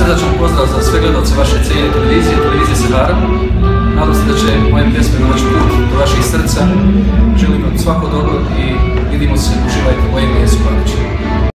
srdačan pozdrav za sve gledalce vaše cijene televizije, televizije Sevara. Nadam se da će moje pjesme naći put do vaših srca. Želim vam svako dobro i vidimo se, uživajte u mojim pjesmama.